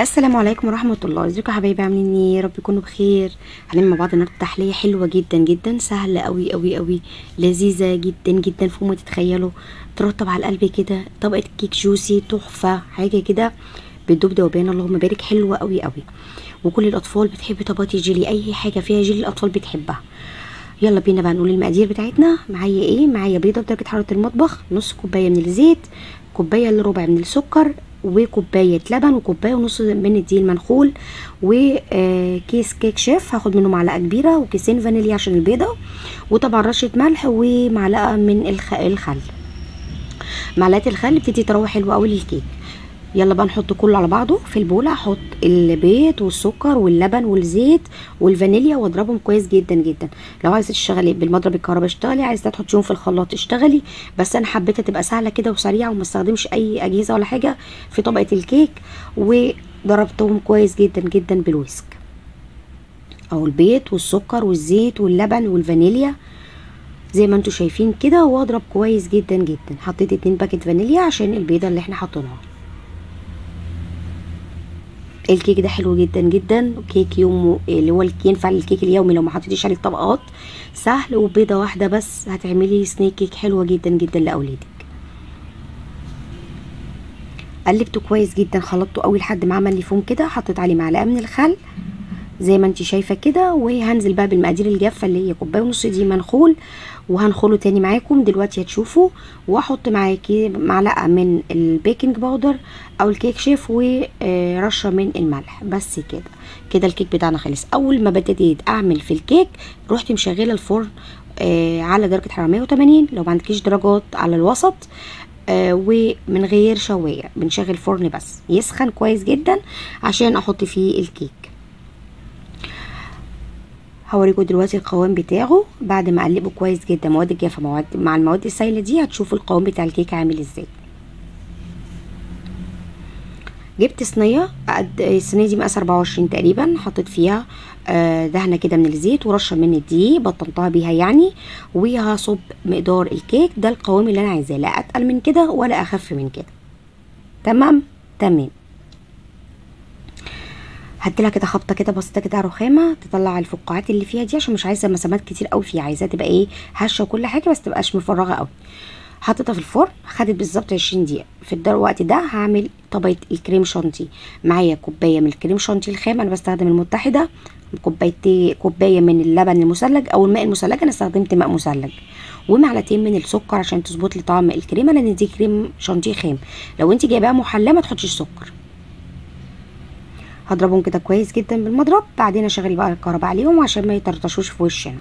السلام عليكم ورحمة الله. ازيكم يا حبايبي؟ عاملين إيه؟ يا رب تكونوا بخير. هنعمل مع بعض النهارده تحلية حلوة جدا جدا سهلة قوي قوي قوي لذيذة جدا جدا فوق ما تتخيلوا. ترطب على القلب كده طبقة كيك جوسي تحفة حاجة كده بتدوب دوبان اللهم بارك حلوة قوي قوي وكل الأطفال بتحب طبقات الجيلي أي حاجة فيها جيلي الأطفال بتحبها. يلا بينا بقى نقول المقادير بتاعتنا. معايا إيه؟ معايا بيضة بدرجه حراره المطبخ نص كوباية من الزيت كوباية إلا ربع من السكر وكوباية لبن وكوباية ونص من الدقيق المنخول وكيس كيك شيف. هاخد منه معلقة كبيرة وكيسين فانيليا عشان البيضة. وطبعا رشة ملح ومعلقة من الخ... الخل. معلقة الخل بتدي طراوة حلوة قوي للكيك. يلا بقى نحط كله على بعضه في البولة. أحط البيض والسكر واللبن والزيت والفانيليا واضربهم كويس جدا جدا. لو عايزه تشتغلي بالمضرب الكهرباء اشتغلي عايزه تحطيهم في الخلاط اشتغلي. بس أنا حبيتها تبقى سهلة كده وسريعة وما استخدمش أي أجهزة ولا حاجة في طبقة الكيك. وضربتهم كويس جدا جدا بال whisk. أو البيض والسكر والزيت واللبن والفانيليا. زي ما أنتم شايفين كده وأضرب كويس جدا جدا. حطيت اتنين باكت فانيليا عشان البيضة اللي إحنا حاطينها الكيك ده حلو جدا جدا. كيك يوم اللي هو ينفع للكيك اليومي لو ما حطيتيش عليه طبقات. سهل وبيضة واحدة بس. هتعملي سنيك كيك حلوة جدا جدا لأولادك. قلبته كويس جدا. خلطته قوي لحد ما عمل لي فوم كده. حطيت عليه معلقة من الخل زي ما انت شايفة كده. وهنزل بقى بالمقادير الجافة اللي هي كوباية ونص دي منخول. وهنخله تاني معاكم دلوقتي هتشوفوا واحط معاكي معلقة من ال baking powder أو الكيك شيف ورشة من الملح. بس كده. كده الكيك بتاعنا خلص. أول ما بديت أعمل في الكيك رحت مشغلة الفرن آه على درجة حرارة 180 لو ما عندكيش درجات على الوسط آه ومن غير شواية. بنشغل الفرن بس. يسخن كويس جدا عشان أحط فيه الكيك. هوريكم دلوقتي القوام بتاعه. بعد ما اقلبه كويس جدا مواد الجافة مواد مع المواد السائله دي هتشوفوا القوام بتاع الكيك عامل إزاي. جبت صينية الصينية دي مقاس 24 تقريبا. حطيت فيها دهنة كده من الزيت ورشة من الدقيق بطنتها بيها يعني وهصب مقدار الكيك. ده القوام اللي أنا عايزاه لا أتقل من كده ولا أخف من كده. تمام؟ تمام. هديلها كده خبطة كده بسيطة كده رخامة تطلع الفقاعات اللي فيها دي عشان مش عايزة مسامات كتير قوي فيها عايزاها تبقى إيه هشة وكل حاجة بس تبقاش مفرغة قوي حطيتها في الفرن خدت بالظبط 20 دقيقة. في الوقت ده هعمل طبقة الكريم شانتي معايا كوباية من الكريم شانتي الخام أنا بستخدم المتحدة كوباية كوباية من اللبن المثلج أو الماء المثلج أنا استخدمت ماء مثلج. ومعلقتين من السكر عشان تظبط لي طعم الكريمه لأن دي كريم شانتيه خام. لو أنت جايباها محلاه ما تحطيش سكر. هضربهم كده كويس جدا بالمضرب بعدين أشغل بقى الكهرباء عليهم عشان ما يطرطشوش في وشنا.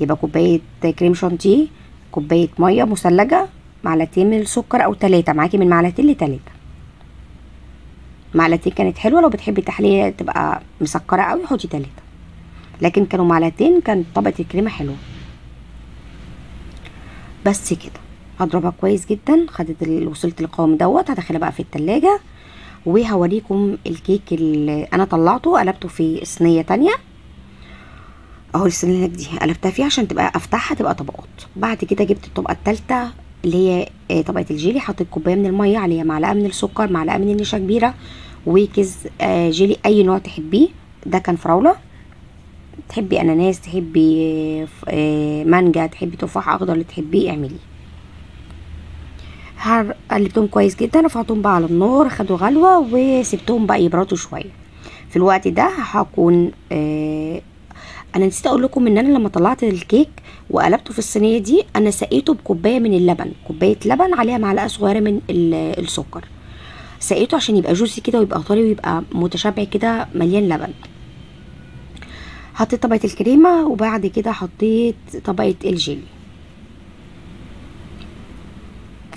يبقى كوباية كريم شانتيه كوباية مية مثلجة معلقتين من السكر أو ثلاثة معاكي من معلقتين لثلاثه معلقتين كانت حلوة لو بتحبي التحلية تبقى مسكرة قوي حطي ثلاثة لكن كانوا معلقتين كانت طبقة الكريمة حلوة. بس كده. هضربها كويس جدا خدت وصلت للقوام دوت هدخلها بقى في التلاجة. وهوريكم الكيك اللي أنا طلعته قلبته في صينية تانية. أهو الصينية دي قلبتها فيها عشان تبقى أفتحها تبقى طبقات. بعد كده جبت الطبقة الثالثه اللي هي طبقة الجيلي. حطيت كوباية من المية عليها معلقة من السكر معلقة من النشا كبيرة وكيس جيلي أي نوع تحبيه. ده كان فراولة. تحبي أناناس تحبي مانجا تحبي تفاح أخضر اللي تحبيه اعمليه. قلبتهم كويس جدا رفعتهم بقى على النار خدوا غلوة وسبتهم بقى يبردوا شوية. في الوقت ده هكون آه أنا نسيت أقول لكم إن أنا لما طلعت الكيك وقلبته في الصينية دي أنا سقيته بكوباية من اللبن كوباية لبن عليها معلقة صغيرة من السكر. سقيته عشان يبقى جوسي كده ويبقى طري ويبقى متشبع كده مليان لبن. حطيت طبقة الكريمة وبعد كده حطيت طبقة الجيلي.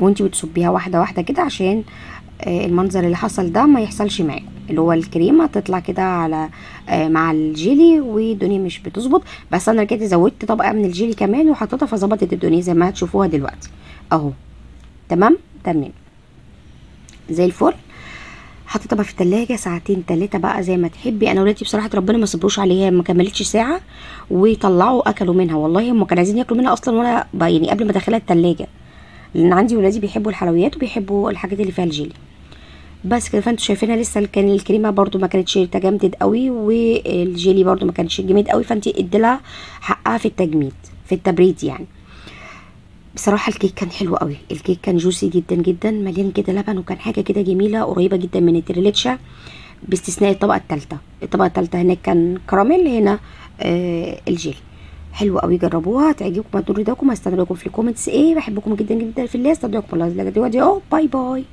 وانتي بتصبيها واحدة واحدة كده عشان المنظر اللي حصل ده ما يحصلش معاكم. اللي هو الكريمة تطلع كده على مع الجيلي والدنيا مش بتظبط. بس أنا رجعت زودت طبقة من الجيلي كمان وحطيتها فظبطت الدنيا زي ما هتشوفوها دلوقتي. أهو. تمام؟ تمام. زي الفل. حطيتها بقى في التلاجة ساعتين تلاتة بقى زي ما تحبي. أنا ولادي بصراحة ربنا ما صبروش عليها ما كملتش ساعة وطلعوا أكلوا منها. والله هم كانوا عايزين ياكلوا منها أصلا وأنا يعني قبل ما أدخلها التلاجة. لأن عندي ولادي بيحبوا الحلويات وبيحبوا الحاجات اللي فيها الجيلي. بس كده فأنتوا شايفينها لسه كان الكريمة برضو ما كانتش تجمدت قوي والجيلي برضو ما كانش جميد قوي فأنت اديلها حقها في التجميد في التبريد يعني. بصراحة الكيك كان حلو قوي الكيك كان juicy جدا جدا مليان كده لبن وكان حاجة كده جميلة قريبة جدا من التريليتشا باستثناء الطبقة الثالثه الطبقة الثالثه هناك كان كراميل هنا آه الجيلي. حلو قوي جربوها تعجبكم هتقولوا رضاكم هستنى في ال comments إيه بحبكم جدا جدا في الله استودعكم الله bye bye.